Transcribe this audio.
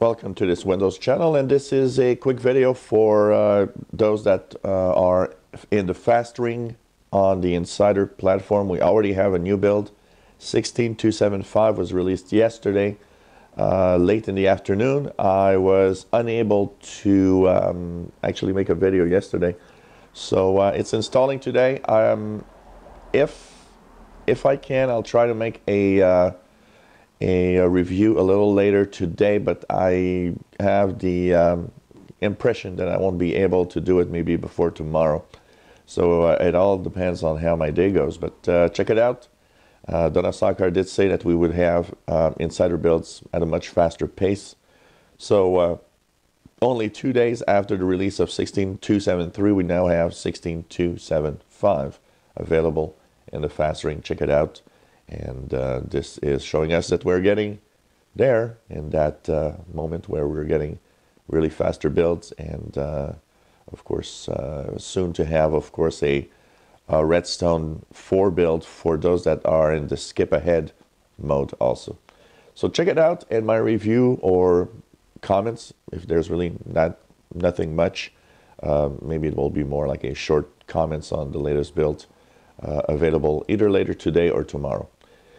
Welcome to this Windows channel and this is a quick video for uh, those that uh, are in the fast ring on the Insider platform. We already have a new build. 16275 was released yesterday uh, late in the afternoon. I was unable to um, actually make a video yesterday. So uh, it's installing today. Um, if, if I can, I'll try to make a uh, a, review a little later today, but I have the um, impression that I won't be able to do it maybe before tomorrow. So uh, it all depends on how my day goes. But uh, check it out. Uh, Dona Sarkar did say that we would have uh, insider builds at a much faster pace. So uh, only two days after the release of 16.273, we now have 16.275 available in the fast ring. Check it out. And uh, this is showing us that we're getting there in that uh, moment where we're getting really faster builds and uh, of course uh, soon to have of course a, a, redstone 4 build for those that are in the skip ahead mode also. So check it out in my review or comments. If there's really not nothing much uh, maybe it will be more like a short comments on the latest build uh, available either later today or tomorrow